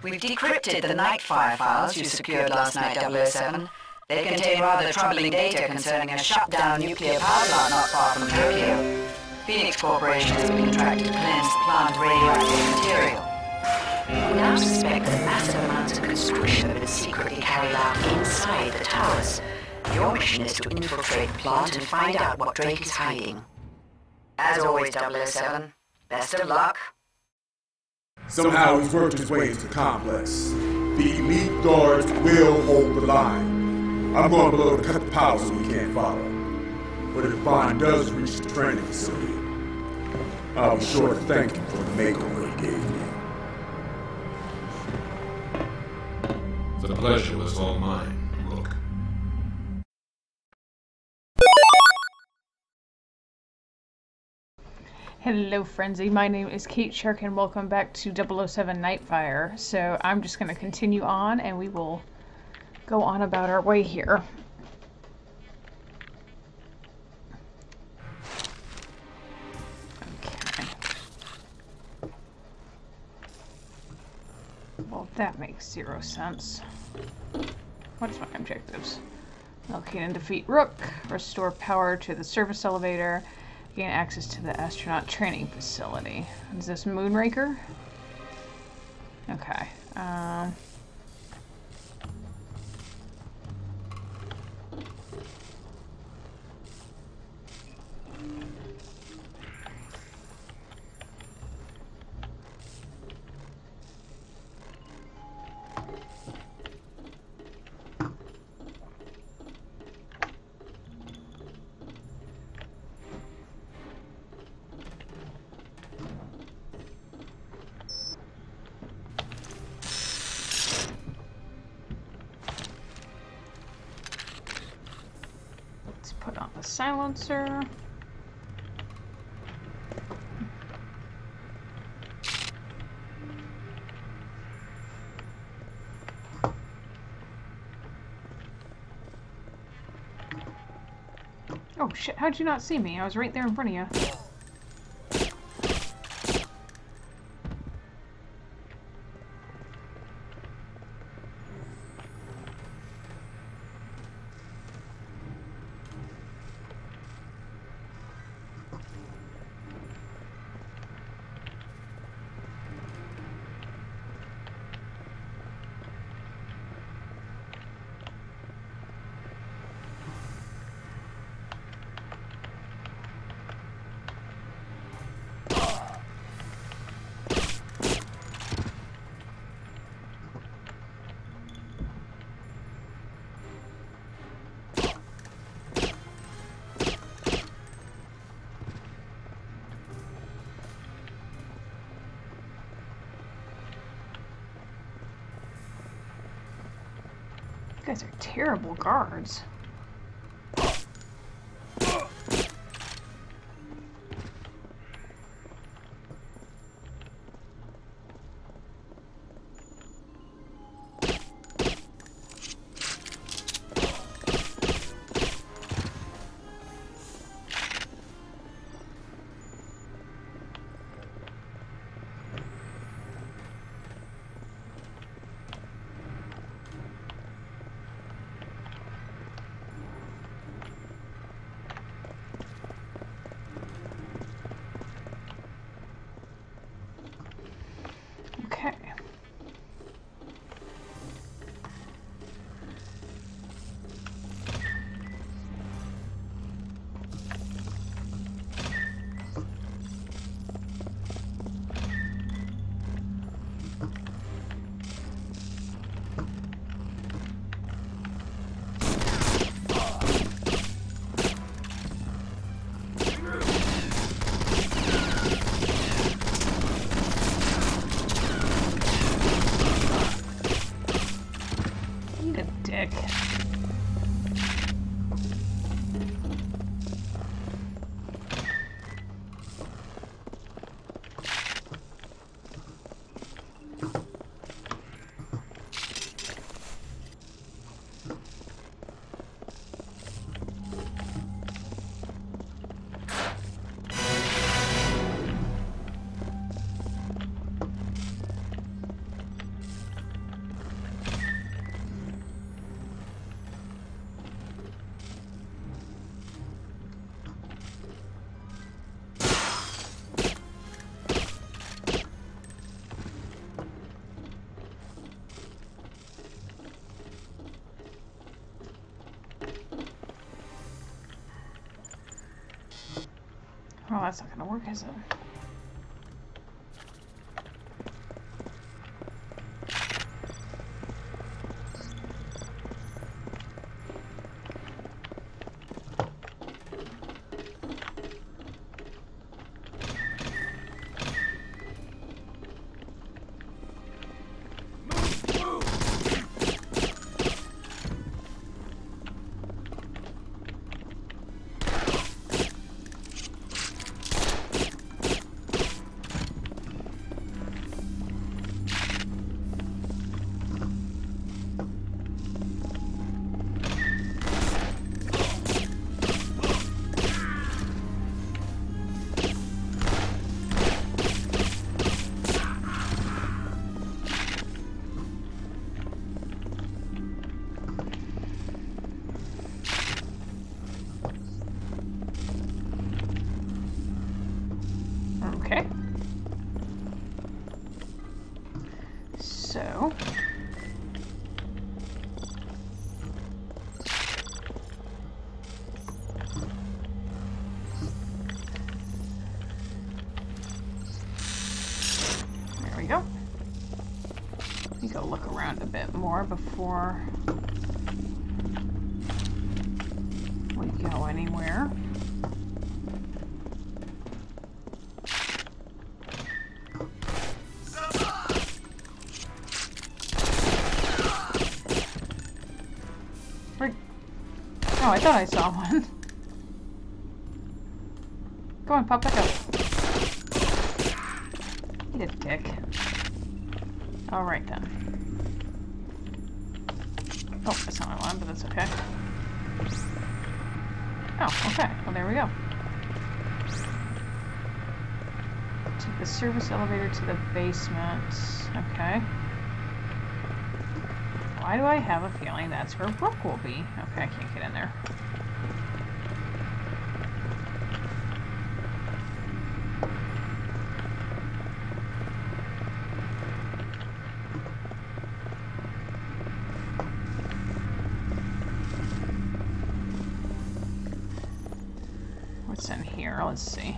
We've decrypted the Nightfire files you secured last night, 007. They contain rather troubling data concerning a shut-down nuclear power plant not far from Tokyo. Phoenix Corporation has been contracted to cleanse the plant radioactive material. We now suspect that massive amounts of construction have been secretly carried out inside the towers. Your mission is to infiltrate the plant and find out what Drake is hiding. As always, 007, best of luck. Somehow he's worked his way into the complex. The elite guards will hold the line. I'm going below to cut the power so he can't follow. But if Bond does reach the training facility, I'll be sure to thank him for the makeover he gave me. The pleasure was all mine, Hello, Frenzy. My name is Kate Shark, and welcome back to 007 Nightfire. So, I'm just going to continue on, and we will go on about our way here. Okay. Well, that makes zero sense. What's my objectives? Locate and defeat Rook, restore power to the service elevator, gain access to the astronaut training facility. Is this Moonraker? Okay. Um, silencer. Oh shit, how'd you not see me? I was right there in front of you. Guys are terrible guards. Oh, that's not gonna work, is it? Me go look around a bit more before we go anywhere. Where- Oh, I thought I saw one. Go on, pop back up. Eat a dick. Alright then. Oh, that's not I wanted, but that's okay. Oh, okay. Well, there we go. Take the service elevator to the basement. Okay. Why do I have a feeling that's where Rook will be? Okay, I can't get in there. Let's see.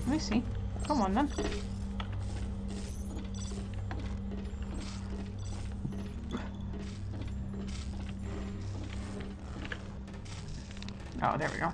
Let me see. Come on then. Oh, there we go.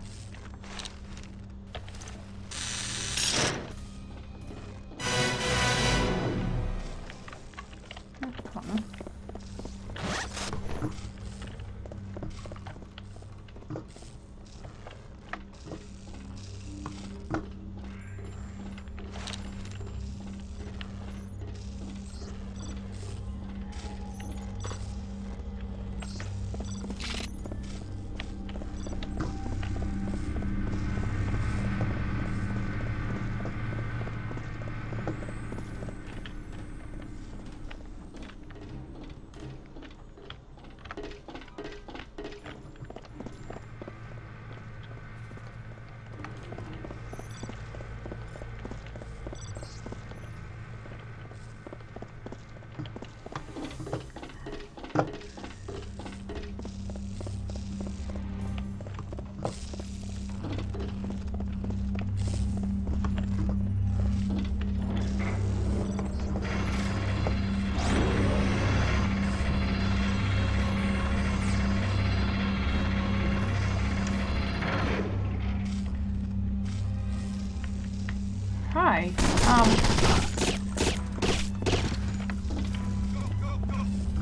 Um.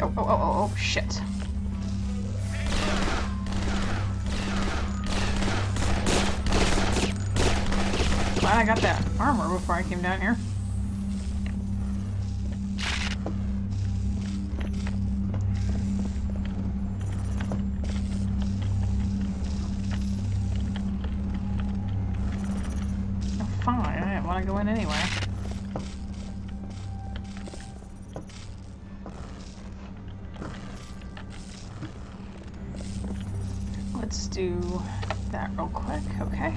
Oh, oh, oh, oh, oh, shit. Glad I got that armor before I came down here. Fine. I didn't want to go in anyway. Okay.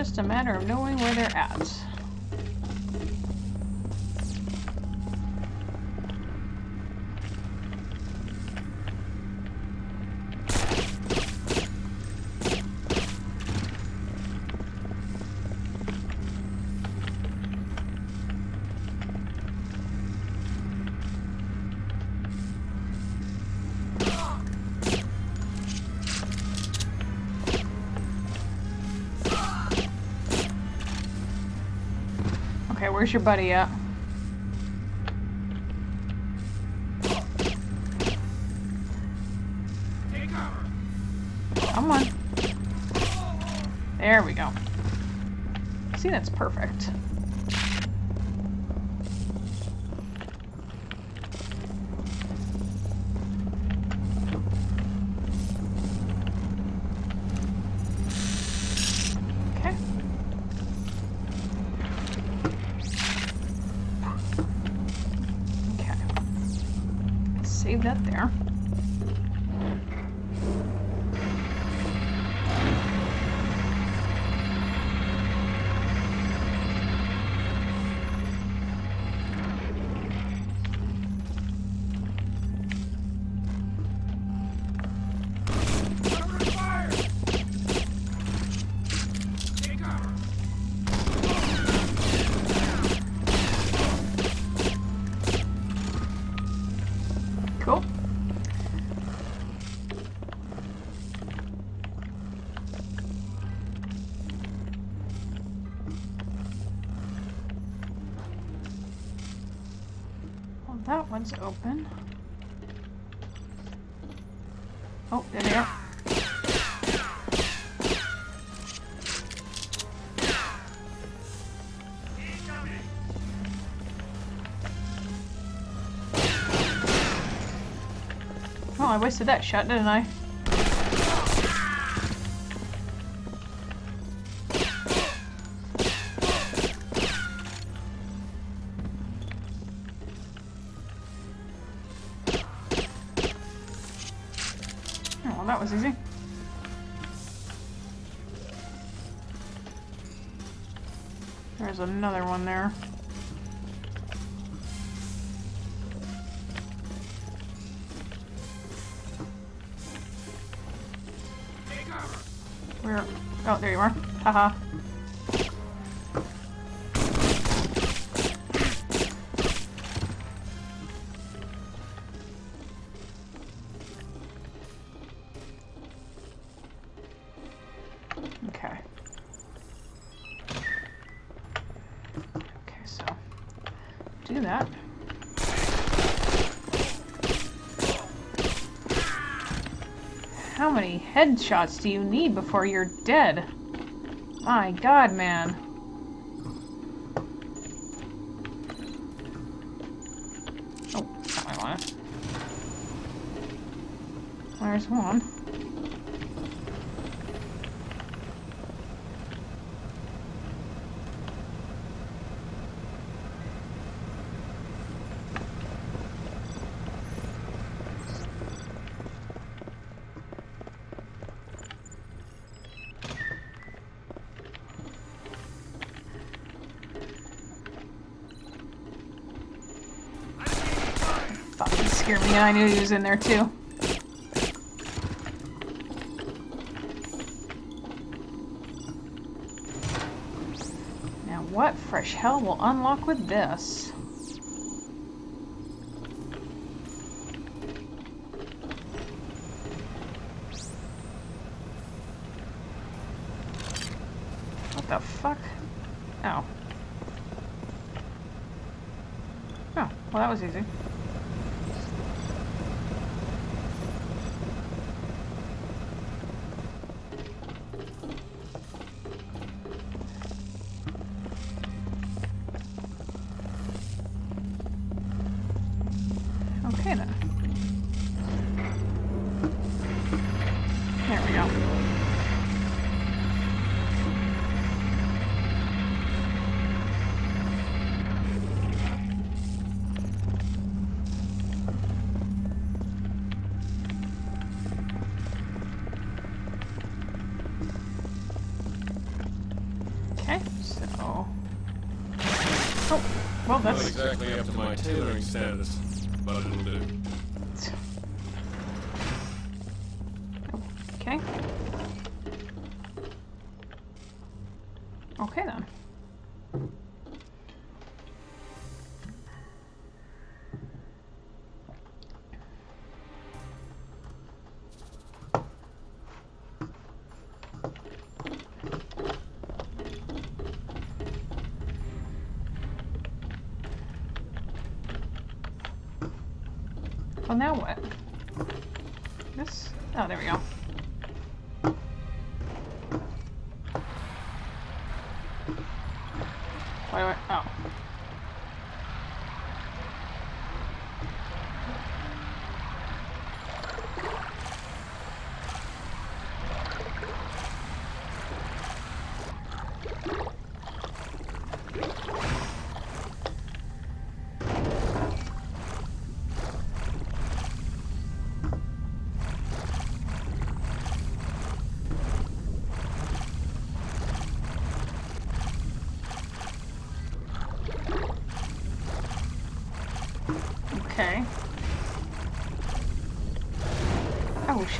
Just a matter of knowing where they're at. Where's your buddy at? Come on. There we go. See, that's perfect. One's open. Oh, there they are. Oh, I wasted that shot, didn't I? There's another one there. Where? Oh, there you are. Haha. Headshots do you need before you're dead? My god, man. Oh, not I wanted. One. Me. I knew he was in there too. Now, what fresh hell will unlock with this? What the fuck? Oh. Oh, well, that was easy. Well, Not exactly up to my tailoring standards, but it'll do. Well, now what? This? Oh, there we go.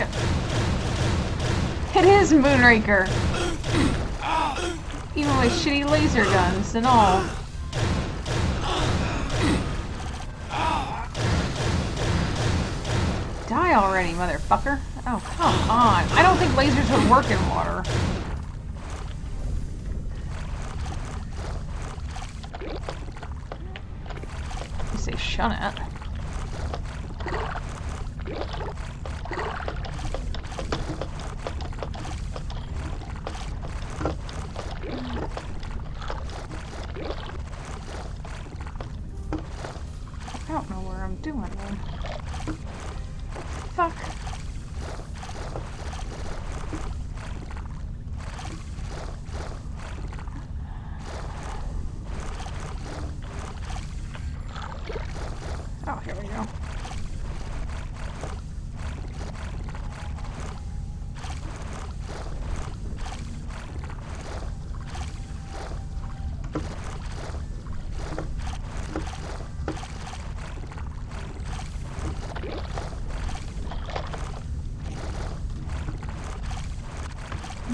It is Moonraker! Even with shitty laser guns and all. Die already, motherfucker. Oh, come on. I don't think lasers would work in water. You say shun it. I don't know where I'm doing then. Fuck. Oh, here we go.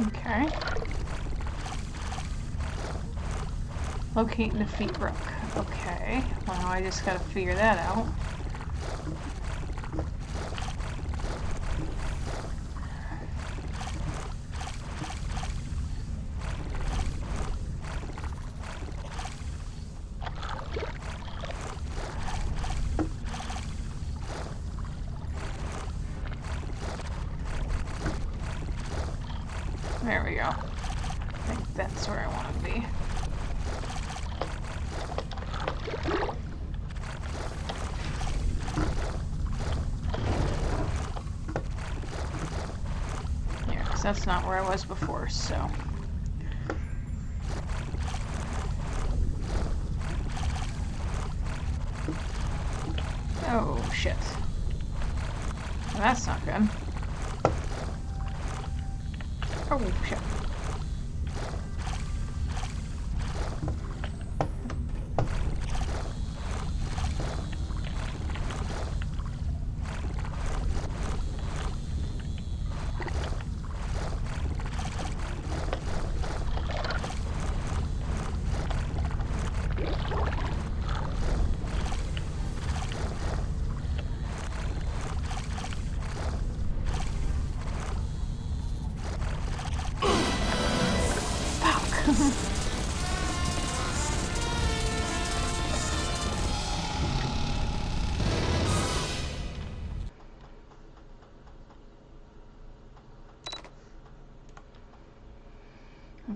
Okay. Locate and defeat Rook. Okay. Well, I just gotta figure that out. There we go. I think that's where I want to be. Yeah, 'cause that's not where I was before, so.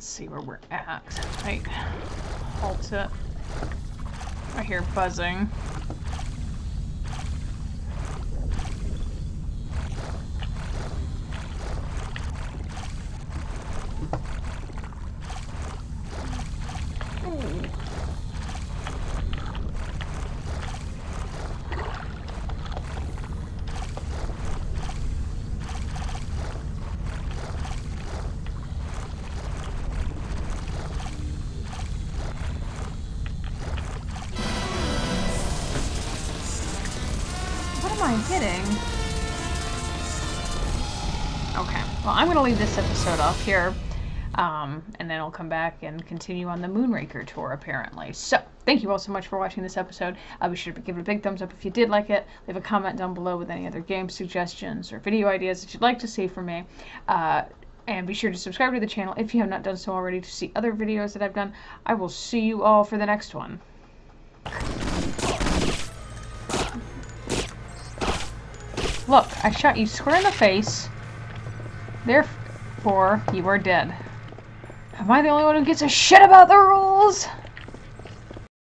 Let's see where we're at. Right. Halt it. I hear buzzing. I hitting? Okay, well, I'm going to leave this episode off here. Um, and then I'll come back and continue on the Moonraker tour, apparently. So, thank you all so much for watching this episode. Uh, be sure to give it a big thumbs up if you did like it. Leave a comment down below with any other game suggestions or video ideas that you'd like to see from me. Uh, and be sure to subscribe to the channel if you have not done so already to see other videos that I've done. I will see you all for the next one. Look, I shot you square in the face. Therefore, you are dead. Am I the only one who gives a shit about the rules?